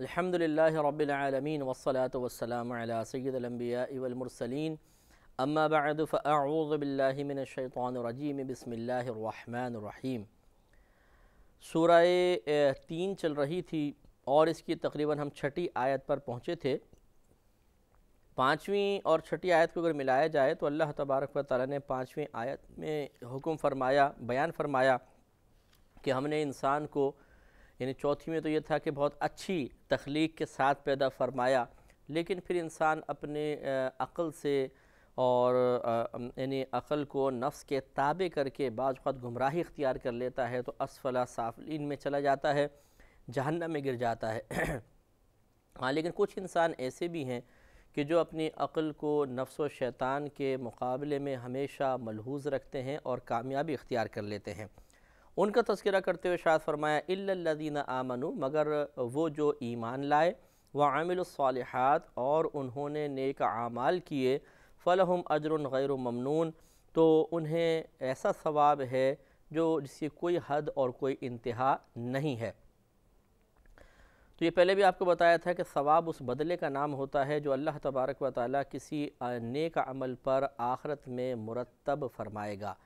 अल्हम्दुलिल्लाह रब्बिल आलमीन वस्सलातु वस्सलाम अला सय्यिदिल अंबिया वल मुरसलीन अम्मा बअद फअऊज़ु बिल्लाहि मिनश शैतानिर रजीम बिस्मिल्लाहिर रहमानिर रहीम सूरह तीन चल रही थी और इसकी तकरीबन हम छठी आयत पर पहुँचे थे पाँचवीं और छठी आयत को अगर मिलाया जाए तो अल्लाह तबारक व ताली ने पाँचवीं आयत में हुक्म फरमाया बयान फरमाया कि हमने इंसान को यानी चौथी में तो ये था कि बहुत अच्छी तख्लीक के साथ पैदा फरमाया, लेकिन फिर इंसान अपने अक़ल से और यानी अक़ल को नफ्स के ताबे करके बाज़ गुमराही इख्तियार कर लेता है तो असफला साफलिन में चला जाता है, जहन्नम में गिर जाता है। हाँ लेकिन कुछ इंसान ऐसे भी हैं कि जो अपनी अक़ल को नफ्स व शैतान के मुकाबले में हमेशा मलहूज रखते हैं और कामयाबी इख्तियार कर लेते हैं। उनका तस्करा करते हुए शायद फरमाया इल्लदीन आमनु मगर वो जो ईमान लाए, व आमिलसालहत और उन्होंने नेक आमाल किए, फ़लहम अजर गैर ममनून तो उन्हें ऐसा सवाब है जो जिसकी कोई हद और कोई इंतहा नहीं है। तो ये पहले भी आपको बताया था कि सवाब उस बदले का नाम होता है जो अल्लाह तबारक व ताली किसी नेक अमल पर आखरत में मुरतब फरमाएगा।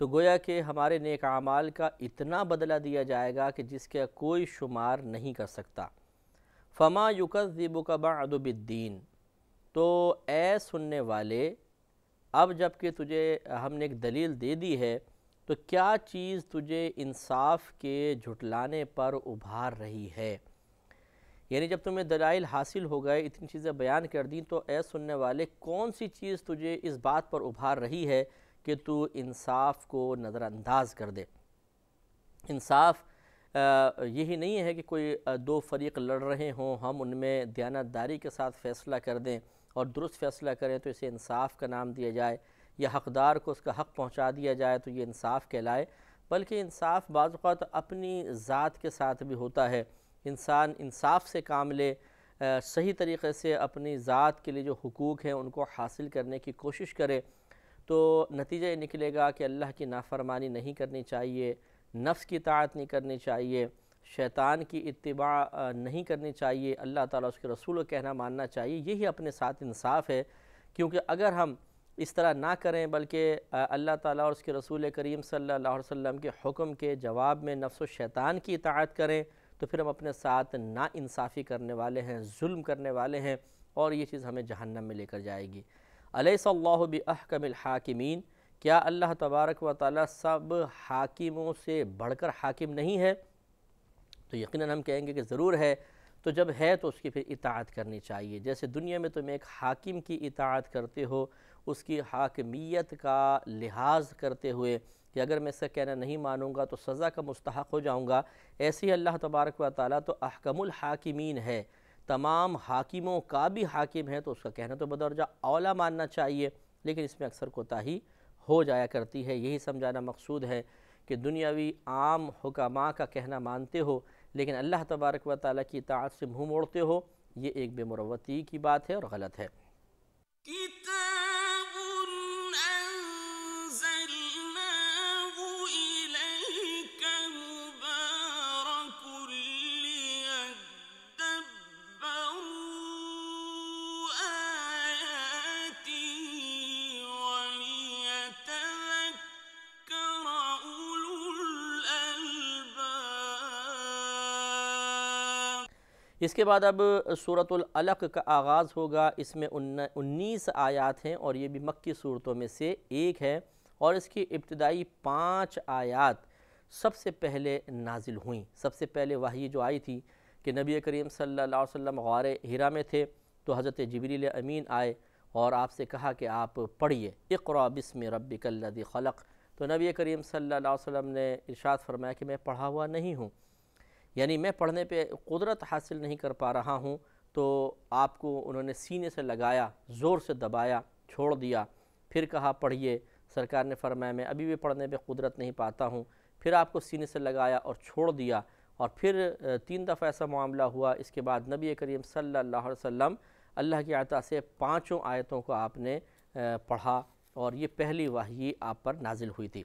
तो गोया कि हमारे नेक आमाल का इतना बदला दिया जाएगा कि जिसका कोई शुमार नहीं कर सकता। फमा युकज़िबु का बदुबिद्दीन तो ए सुनने वाले, अब जबकि तुझे हमने एक दलील दे दी है तो क्या चीज़ तुझे इंसाफ के झुटलाने पर उभार रही है? यानी जब तुम्हें दलाइल हासिल हो गए, इतनी चीज़ें बयान कर दी तो ए सुनने वाले, कौन सी चीज़ तुझे इस बात पर उभार रही है कि तू इंसाफ को नज़रअंदाज कर दे। इंसाफ यही नहीं है कि कोई दो फरीक लड़ रहे हों हम उनमें दयानतदारी के साथ फ़ैसला कर दें और दुरुस्त फैसला करें तो इसे इंसाफ का नाम दिया जाए या हकदार को उसका हक़ पहुँचा दिया जाए तो ये इंसाफ कहलाए। बल्कि इंसाफ बाज़ात अपनी ज़ात के साथ भी होता है। इंसान इंसाफ से काम ले आ, सही तरीके से अपनी ज़ात के लिए जो हकूक़ हैं उनको हासिल करने की कोशिश करे तो नतीजा ये निकलेगा कि अल्लाह की नाफरमानी नहीं करनी चाहिए, नफ्स की ताकत नहीं करनी चाहिए, शैतान की इतबा नहीं करनी चाहिए, अल्लाह ताला उसके रसूल का कहना मानना चाहिए। यही अपने साथ इंसाफ है, क्योंकि अगर हम इस तरह ना करें, बल्कि अल्लाह ताला और उसके रसूल करीम सल्लल्लाहु अलैहि वसल्लम के हुक्म के जवाब में नफ्स शैतान की इतात करें तो फिर हम अपने साथ नाानसाफ़ी करने वाले हैं, जुल्म करने वाले हैं, और ये चीज़ हमें जहन्नम में लेकर जाएगी। अलैसल्लाबकमिल हाकिमीन। क्या अल्लाह तबारक व ताली सब हाकिमों से बढ़कर हाकिम नहीं है? तो यकीनन हम कहेंगे कि ज़रूर है। तो जब है तो उसकी फिर इतात करनी चाहिए। जैसे दुनिया में तुम एक हाकिम की इतात करते हो, उसकी हाकमियत का लिहाज करते हुए कि अगर मैं इसका कहना नहीं मानूँगा तो सज़ा का मुस्तक हो जाऊँगा। ऐसे ही अल्लाह तबारक व ताली तो अहकमुल हाकिमीन है। तमाम हाकिमों का भी हाकिम है तो उसका कहना तो बदौरजा औला मानना चाहिए, लेकिन इसमें अक्सर कोताही हो जाया करती है। यही समझाना मकसूद है कि दुनियावी आम हुकामा का कहना मानते हो, लेकिन अल्लाह तबारक व ताली की इतात से मुँह मोड़ते हो, ये एक बेमरवती की बात है और गलत है। इसके बाद अब सूरतलक का आगाज़ होगा। इसमें उन्नीस आयात हैं और ये भी मक्की सूरतों में से एक है और इसकी इब्तदाई पाँच आयात सबसे पहले नाजिल हुई। सबसे पहले वही जो आई थी कि नबी करीम सल्ला वसम गौर हिरा में थे तो हज़रत जबरील अमीन आए और आपसे कहा कि आप पढ़िए। इकरा बसम रबिकल्लि खलक। तो नबी करीम सल्ला वसम ने इरशाद फरमाया कि मैं पढ़ा हुआ नहीं हूँ। यानी मैं पढ़ने पे कुदरत हासिल नहीं कर पा रहा हूँ तो आपको उन्होंने सीने से लगाया, ज़ोर से दबाया, छोड़ दिया। फिर कहा, पढ़िए। सरकार ने फरमाया, मैं अभी भी पढ़ने पे कुदरत नहीं पाता हूँ। फिर आपको सीने से लगाया और छोड़ दिया। और फिर तीन दफ़ा ऐसा मामला हुआ। इसके बाद नबी करीम सल्लल्लाहु अलैहि वसल्लम अल्लाह की आयता से पाँचों आयतों को आपने पढ़ा और ये पहली वाही आप पर नाजिल हुई थी।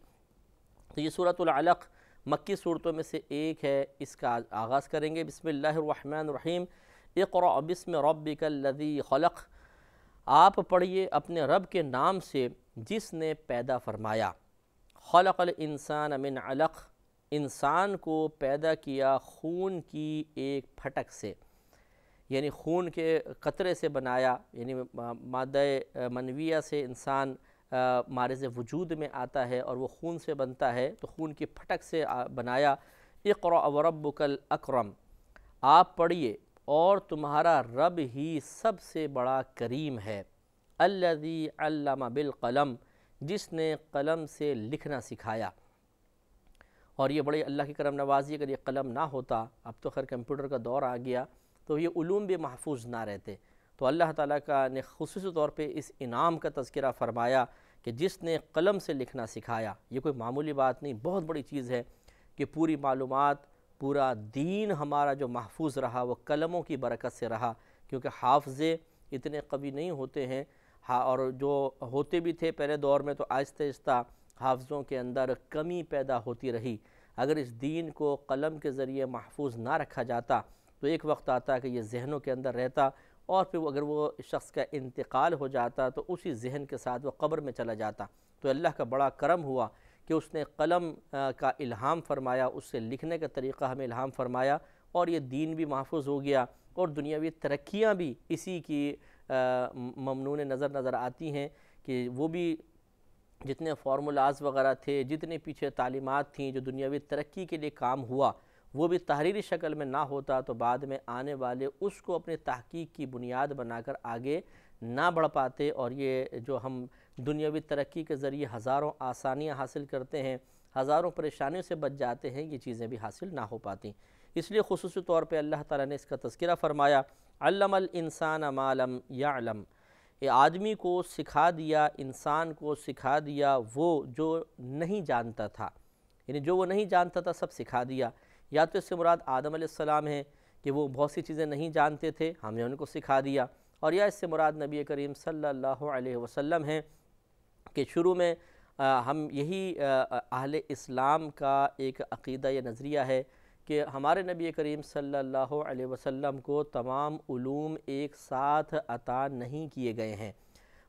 तो ये सूरत अलक़ मक्की सूरतों में से एक है, इसका आगाज़ करेंगे। बिसमीम इक़रा बिस्म रबिकल्लज़ी खलक़। आप पढ़िए अपने रब के नाम से जिसने पैदा फरमाया। खलक़ल इंसान मिन अलक़। इंसान को पैदा किया खून की एक फटक से, यानी खून के कतरे से बनाया, यानी माद, मनविया से इंसान मारज वजूद में आता है और वो खून से बनता है तो खून की फटक से बनाया, इक़्र वरबुकल अक्रम। आप पढ़िए, और तुम्हारा रब ही सबसे बड़ा करीम है। अल्लज़ी अल्लामा बिल कलम, जिसने कलम से लिखना सिखाया। और ये बड़े अल्लाह की करम नवाजी, अगर ये कलम ना होता, अब तो खैर कंप्यूटर का दौर आ गया तो ये ूम भी महफूज ना रहते। तो अल्लाह ताला का ने खसूस तौर पे इस इनाम का तस्करा फ़रमाया कि जिसने कलम से लिखना सिखाया, ये कोई मामूली बात नहीं, बहुत बड़ी चीज़ है कि पूरी मालूम पूरा दीन हमारा जो महफूज रहा, वो कलमों की बरकत से रहा, क्योंकि हाफजे इतने कभी नहीं होते हैं। हाँ और जो होते भी थे पहले दौर में तो आहिस्ता आहिस्ता हाफज़ों के अंदर कमी पैदा होती रही। अगर इस दीन को कलम के ज़रिए महफूज ना रखा जाता तो एक वक्त आता कि ये जहनों के अंदर रहता और फिर अगर वो शख्स का इंतकाल हो जाता तो उसी जहन के साथ वो कब्र में चला जाता। तो अल्लाह का बड़ा करम हुआ कि उसने कलम का इल्हाम फरमाया, उससे लिखने का तरीक़ा हमें इल्हाम फरमाया और ये दीन भी महफूज हो गया और दुनियावी तरक्याँ भी इसी की ममनून नज़र नज़र आती हैं कि वो भी जितने फार्मूलाज वगैरह थे, जितने पीछे तालीमत थी जो दुनियावी तरक्की के लिए काम हुआ वो भी तहरीरी शक्ल में ना होता तो बाद में आने वाले उसको अपने तहकीक की बुनियाद बनाकर आगे ना बढ़ पाते और ये जो हम दुनियावी तरक्की के ज़रिए हज़ारों आसानियाँ हासिल करते हैं, हज़ारों परेशानियों से बच जाते हैं, ये चीज़ें भी हासिल ना हो पाती। इसलिए खसूस तौर पर अल्लाह ताला ने इसका तस्करा फ़रमाया, अल्लमल इंसान मालम या अलम ये आदमी को सिखा दिया, इंसान को सिखा दिया, वो जो नहीं जानता था, यानी जो वो नहीं जानता था, सब सिखा दिया। या तो इससे मुराद आदम सलाम है कि वो बहुत सी चीज़ें नहीं जानते थे हमने उनको सिखा दिया। और या इससे मुराद नबी करीम सल्लल्लाहु अलैहि वसल्लम है कि शुरू में आ, हम यही अहल इस्लाम का एक अकीदा या नज़रिया है कि हमारे नबी करीम सल्लल्लाहु अलैहि वसल्लम को तमाम उलूम एक साथ अता नहीं किए गए हैं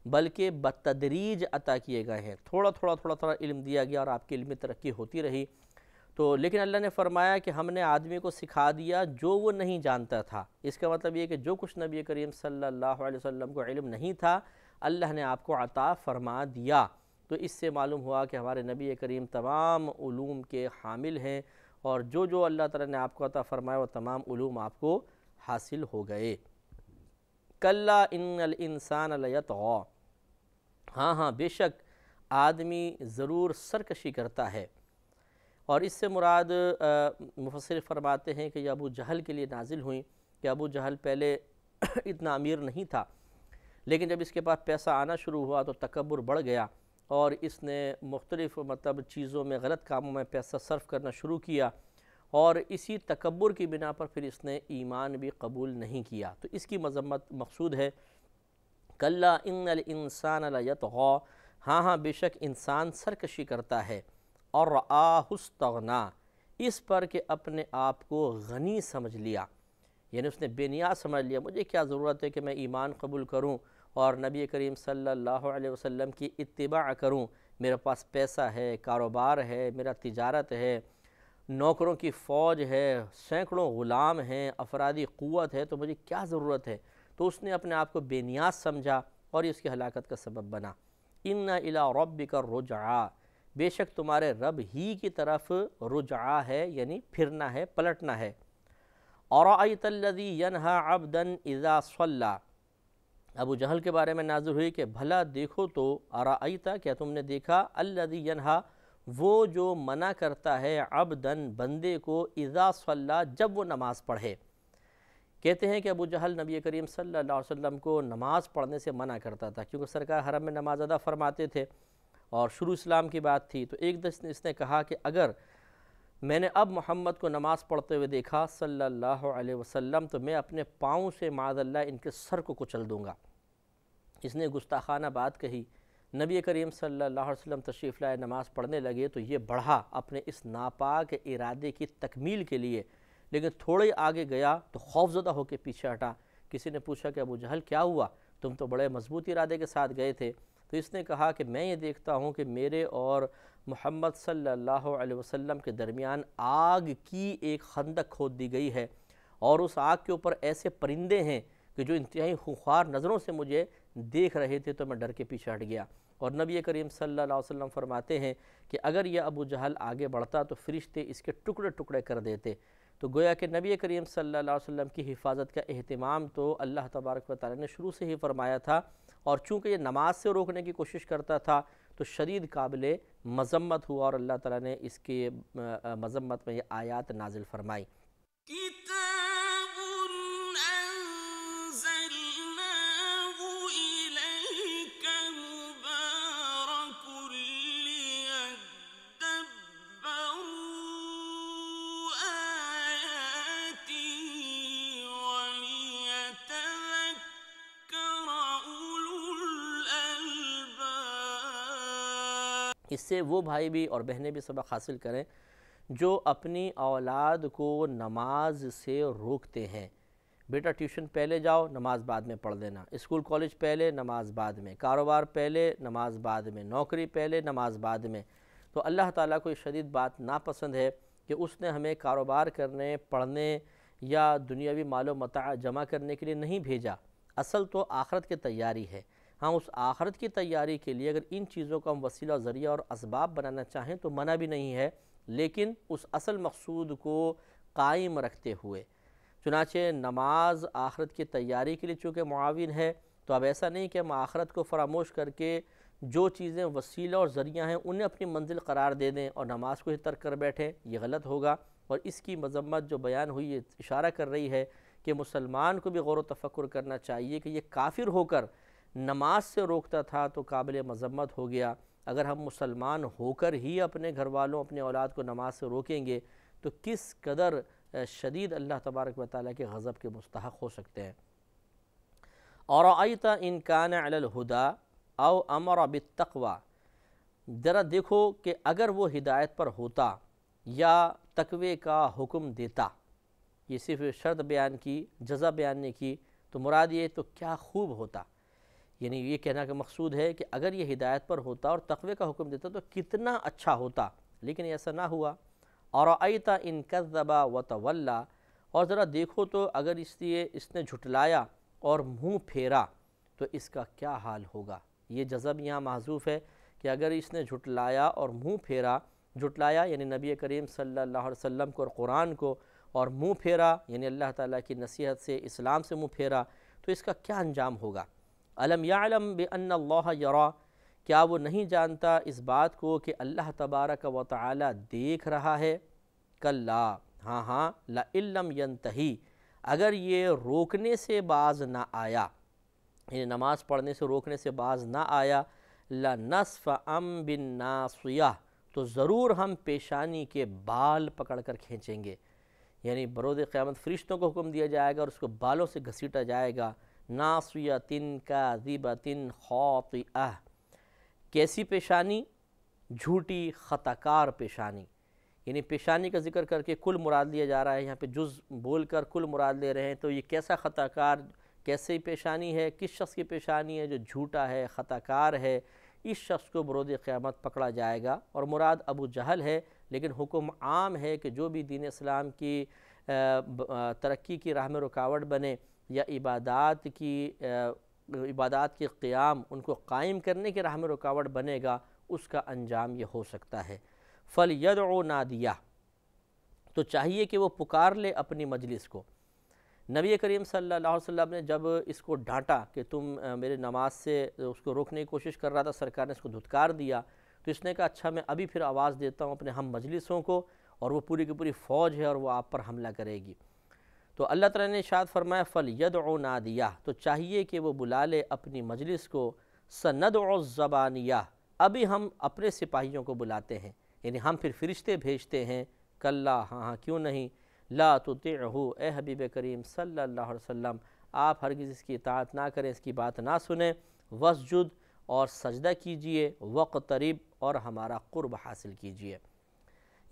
बल्कि बतदरीज अता किए गए हैं। थोड़ा थोड़ा थोड़ा थोड़ा इल्म दिया गया और आपकी इल्मी तरक्की होती रही। तो लेकिन अल्लाह ने फरमाया कि हमने आदमी को सिखा दिया जो वो नहीं जानता था। इसका मतलब ये कि जो कुछ नबी करीम सल्लल्लाहु अलैहि वसल्लम को इल्म नहीं था, अल्लाह ने आपको अता फरमा दिया। तो इससे मालूम हुआ कि हमारे नबी करीम तमाम उलूम के हामिल हैं और जो जो अल्लाह ताला ने आपको अता फ़रमाया, वो तमाम उलूम आपको हासिल हो गए। कल्ला इन इंसान लयत हाँ हाँ बेशक आदमी ज़रूर सरकशी करता है। और इससे मुराद मुफसर फरमाते हैं कि यह अबू जहल के लिए नाजिल हुई कि अबू जहल पहले इतना अमीर नहीं था। लेकिन जब इसके पास पैसा आना शुरू हुआ तो तकबर बढ़ गया और इसने मुख्तलिफ़ मतलब चीज़ों में, गलत कामों में पैसा सर्फ करना शुरू किया और इसी तकबर की बिना पर फिर इसने ईमान भी कबूल नहीं किया। तो इसकी मजम्मत मकसूद है। कल्ला इन इंसान लत हाँ हाँ बेशक इंसान सरकशी करता है। और आहुस्तना इस पर कि अपने आप को गनी समझ लिया। यानी उसने बेनियाज समझ लिया, मुझे क्या ज़रूरत है कि मैं ईमान कबूल करूँ और नबी करीम सल्लल्लाहु अलैहि वसल्लम की इत्तिबा करूँ? मेरे पास पैसा है, कारोबार है, मेरा तिजारत है, नौकरों की फ़ौज है, सैकड़ों ग़ुलाम हैं, अफरादी क़वत है तो मुझे क्या ज़रूरत है? तो उसने अपने आप को बेनियाज समझा और ये उसकी हलाकत का सबब बना। इन अला रब का रुजा बेशक तुम्हारे रब ही की तरफ़ रुजा है, यानी फिरना है, पलटना है। और आयतल्लदी यनहा अबदन इज़ा सल्ला। अबू जहल के बारे में नाजुर हुई कि, भला देखो तो आराईता क्या तुमने देखा? अल्लदी यनहा, वो जो मना करता है अबदन, बंदे को इज़ा सल्ला, जब वो नमाज़ पढ़े। कहते हैं कि अबू जहल नबी करीम सल्लल्लाहु अलैहि वसल्लम को नमाज़ पढ़ने से मना करता था, क्योंकि सरकार हरम में नमाज़ अदा फरमाते थे। और शुरू इस्लाम की बात थी। तो एक दस इसने कहा कि अगर मैंने अब मोहम्मद को नमाज़ पढ़ते हुए देखा सल्लल्लाहु अलैहि वसल्लम तो मैं अपने पाँव से माजल्ला इनके सर को कुचल दूँगा। इसने गुस्ताखाना बात कही। नबी करीम सल्लल्लाहु अलैहि वसल्लम तशरीफ़ लाए, नमाज़ पढ़ने लगे तो ये बढ़ा अपने इस नापाक इरादे की तकमील के लिए। लेकिन थोड़े आगे गया तो खौफजदा होकर पीछे हटा। किसी ने पूछा कि, अबू जहल, क्या हुआ? तुम तो बड़े मज़बूत इरादे के साथ गए थे। तो इसने कहा कि मैं ये देखता हूँ कि मेरे और मोहम्मद सल्लल्लाहु अलैहि वसल्लम के दरमियान आग की एक खंदक खोद दी गई है और उस आग के ऊपर ऐसे परिंदे हैं कि जो इंतहाई खुखार नज़रों से मुझे देख रहे थे तो मैं डर के पीछे हट गया। और नबी करीम सल्लल्लाहु अलैहि वसल्लम फरमाते हैं कि अगर यह अबू जहल आगे बढ़ता तो फरिश्ते इसके टुकड़े टुकड़े कर देते। तो गोया कि नबी करीम सल्लल्लाहु अलैहि वसल्लम की हिफाजत का अहतमाम तो अल्लाह तबारक व ने शुरू से ही फरमाया था और चूँकि ये नमाज़ से रोकने की कोशिश करता था तो शदीद काबिल मजम्मत हुआ और अल्लाह ताला ने इसके मजम्मत में ये आयात नाजिल फरमाई। इससे वो भाई भी और बहनें भी सबक हासिल करें, जो अपनी औलाद को नमाज़ से रोकते हैं। बेटा ट्यूशन पहले जाओ, नमाज़ बाद में पढ़ लेना। स्कूल कॉलेज पहले, नमाज़ बाद में। कारोबार पहले, नमाज़ बाद में। नौकरी पहले, नमाज़ बाद में। तो अल्लाह ताला को ये शदीद बात नापसंद है कि उसने हमें कारोबार करने, पढ़ने या दुनियावी मालो मता जमा करने के लिए नहीं भेजा। असल तो आखरत की तैयारी है। हम उस आखरत की तैयारी के लिए अगर इन चीज़ों को हम वसीला ज़रिया और इसबाब बनाना चाहें तो मना भी नहीं है, लेकिन उस असल मकसूद को कायम रखते हुए। चुनाचे नमाज़ आखरत की तैयारी के लिए चूँकि मुआविन है तो अब ऐसा नहीं कि हम आखरत को फरामोश करके जो चीज़ें वसीला और ज़रिया हैं उन्हें अपनी मंजिल करार दे दें और नमाज़ को ही तर्क कर बैठें, ये गलत होगा। और इसकी मजम्मत जो बयान हुई है इशारा कर रही है कि मुसलमान को भी गौर तफक्र करना चाहिए कि ये काफिर होकर नमाज़ से रोकता था तो काबिल मजम्मत हो गया। अगर हम मुसलमान होकर ही अपने घर वालों अपने औलाद को नमाज़ से रोकेंगे तो किस कदर शदीद अल्लाह तबारक व ताली के गज़ब के मुस्तक हो सकते हैं। और आयता इनकान अलहुदा अव अमर बितवा ज़रा देखो कि अगर वो हिदायत पर होता या तकवे का हुक्म देता, ये सिर्फ़ शर्त बयान की, जजा बयान ने की तो मुराद ये तो क्या खूब होता। यानी ये कहना का मकसूद है कि अगर ये हिदायत पर होता और तकवे का हुक्म देता तो कितना अच्छा होता। लेकिन ऐसा ना हुआ। और आयता इन कज़बा व तवल्ला, और ज़रा देखो तो अगर इसलिए इसने झुटलाया और मुँह फेरा तो इसका क्या हाल होगा? ये जज़ब यहाँ महजूफ़ है कि अगर इसने झुटलाया और मुँह फेरा, झुटलाया यानी नबी करीम सल्लल्लाहु अलैहि वसल्लम को और कुरान को, और मुँह फेरा यानी अल्लाह ताला की नसीहत से, इस्लाम से मुँह फेरा तो इसका क्या अंजाम होगा? अलम यालम बेअल्ला यरा। क्या वो नहीं जानता इस बात को कि अल्लाह तबारक व ताली देख रहा है? कल्ला। हाँ हाँ लाइलम यंतही। अगर ये रोकने से बाज ना आया, यानी नमाज़ पढ़ने से रोकने से बाज ना आया, ला नसफ़ अम बिन नासुया तो ज़रूर हम पेशानी के बाल पकड़ कर खींचेंगे। यानी बरोद क़्यामत फ़रिश्तों को हुक्म दिया जाएगा और उसको बालों से घसीटा जाएगा। नासियतिन का ज़िबतिन ख़ातिआ कैसी पेशानी? झूठी ख़ताकार पेशानी। यानी पेशानी का ज़िक्र करके कुल मुराद लिया जा रहा है, यहाँ पे जुज़ बोल कर कुल मुराद ले रहे हैं तो ये कैसा ख़ताकार, कैसे पेशानी है? किस शख्स की पेशानी है जो झूठा है, ख़ताकार है? इस शख्स को बरोद क़्यामत पकड़ा जाएगा और मुराद अबू जहल है, लेकिन हुक्म आम है कि जो भी दीन इस्लाम की तरक्की की राह में रुकावट बने या इबादात की इबादत के क़्याम उनको कायम करने के राह में रुकावट बनेगा, उसका अंजाम ये हो सकता है। फल यद ना दिया तो चाहिए कि वो पुकार ले अपनी मजलिस को। नबी करीम सल्लल्लाहु अलैहि वसल्लम ने जब इसको डांटा कि तुम मेरे नमाज़ से उसको रोकने की कोशिश कर रहा था, सरकार ने इसको धुतकार दिया तो इसने कहा अच्छा मैं अभी फिर आवाज़ देता हूँ अपने हम मजलिसों को और वो पूरी की पूरी फ़ौज है और वो आप पर हमला करेगी। तो अल्लाह ताला ने शाद फरमाया फ़ल यद ना दिया तो चाहिए कि वो बुला ले अपनी मजलिस को सनद ओ ज़बानिया अभी हम अपने सिपाहियों को बुलाते हैं। यानी हम फिर फरिश्ते भेजते हैं, कल्ला हाँ हाँ क्यों नहीं? ला तो ए हबीब करीम अलैहि वसल्लम, आप हरगिज़ इसकी इतात ना करें, इसकी बात ना सुने। वसजुद और सजदा कीजिए वक़रीब और हमारा क़ुर्ब हासिल कीजिए।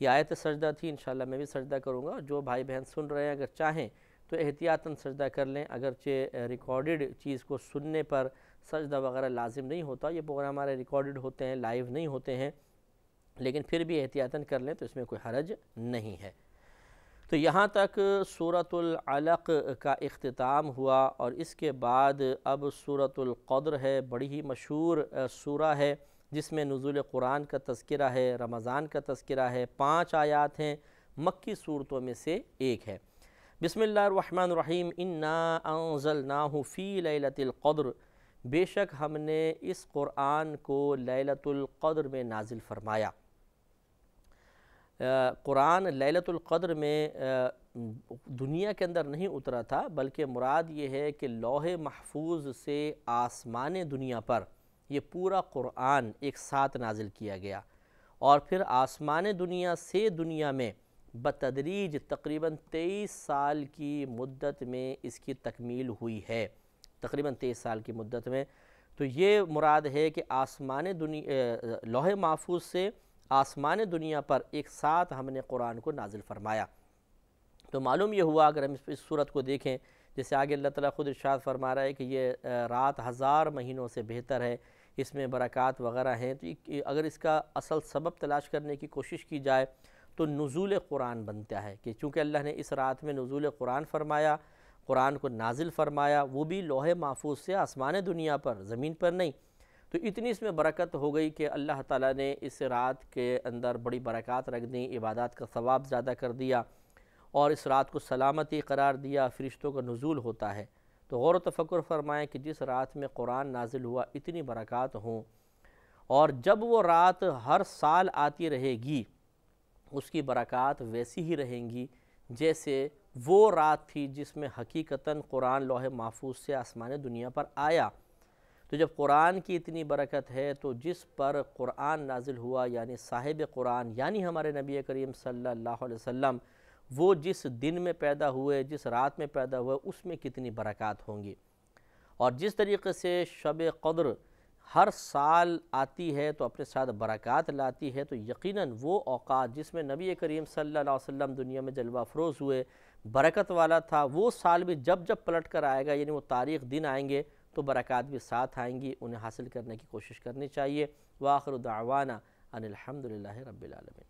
ये आयत सजदा थी इन मैं भी सजदा करूँगा। जो भाई बहन सुन रहे हैं, अगर चाहें तो एहतियातन सजदा कर लें। अगरचे रिकॉर्डेड चीज़ को सुनने पर सजदा वगैरह लाजिम नहीं होता। ये प्रोग्राम हमारे रिकॉर्डेड होते हैं लाइव नहीं होते हैं। लेकिन फिर भी एहतियातन कर लें तो इसमें कोई हरज नहीं है। तो यहाँ तक सूरतुल्लक़ का अख्ताम हुआ और इसके बाद अब सूरतुल्क़द्र है, बड़ी ही मशहूर सूरा है। जिसमें नज़ुल कुरान का तस्करा है, रमज़ान का तस्करा है, पाँच आयात हैं, मक्की सूरतों में से एक है। बिसमीम इन्ना फ़ी लैलतिल बेशक हमने इस कुरान को लैलतुल्क़द्र में नाजिल फरमाया। कुरान लैलतुल्क़द्र में दुनिया के अंदर नहीं उतरा था, बल्कि मुराद ये है कि लोहे महफूज से आसमान दुनिया पर ये पूरा कुरान एक साथ नाजिल किया गया। और फिर आसमान दुनिया से दुनिया में बतदरीज तकरीबन तेईस साल की मुद्दत में इसकी तकमील हुई है। तकरीबन तेईस साल की मुद्दत में। तो ये मुराद है कि आसमान दुनिया लोहे महफूज से आसमान दुनिया पर एक साथ हमने कुरान को नाजिल फरमाया। तो मालूम ये हुआ, अगर हम इस सूरत को देखें, जैसे आगे अल्लाह ताला खुद इरशाद फरमा रहा है कि ये रात हज़ार महीनों से बेहतर है। इसमें बरक़ात वगैरह हैं तो अगर इसका असल सबब तलाश करने की कोशिश की जाए तो नज़ुल कुरान बनता है कि चूँकि अल्लाह ने इस रात में नज़ुल कुरान फरमाया, कुरान को नाजिल फरमाया, वो भी लोहे महफूज से आसमान दुनिया पर, ज़मीन पर नहीं। तो इतनी इसमें बरकत हो गई कि अल्लाह ताला ने इस रात के अंदर बड़ी बरक़ात रख दी, इबादत का सवाब ज़्यादा कर दिया और इस रात को सलामती करार दिया, फ़रिश्तों का नज़ुल होता है। तो गौर तफ़क्र फरमाएँ कि जिस रात में कुरान नाजिल हुआ, इतनी बरक़ात हों। और जब वो रात हर साल आती रहेगी, उसकी बरक़ात वैसी ही रहेंगी जैसे वो रात थी जिसमें हकीकता कुरान लोहे महफूज से आसमान दुनिया पर आया। तो जब कुरान की इतनी बरकत है तो जिस पर कुरान नाजिल हुआ, यानी साहिब कुरान, यानी हमारे नबी करीम सल्लल्लाहु अलैहि वसल्लम वो जिस दिन में पैदा हुए, जिस रात में पैदा हुए, उसमें कितनी बरक़ात होंगी। और जिस तरीके से शब कद्र हर साल आती है तो अपने साथ बरक़ात लाती है तो यकीनन वो औकात जिसमें नबी करीम सल्लल्लाहु अलैहि वसल्लम दुनिया में जलवा फरोज़ हुए, बरकत वाला था, वो साल भी जब जब पलट कर आएगा, यानी वो तारीख़ दिन आएँगे तो बरक़ात भी साथ आएँगी, उन्हें हासिल करने की कोशिश करनी चाहिए। वाखर दावाना अनिलहमदिल्ला रबालमीन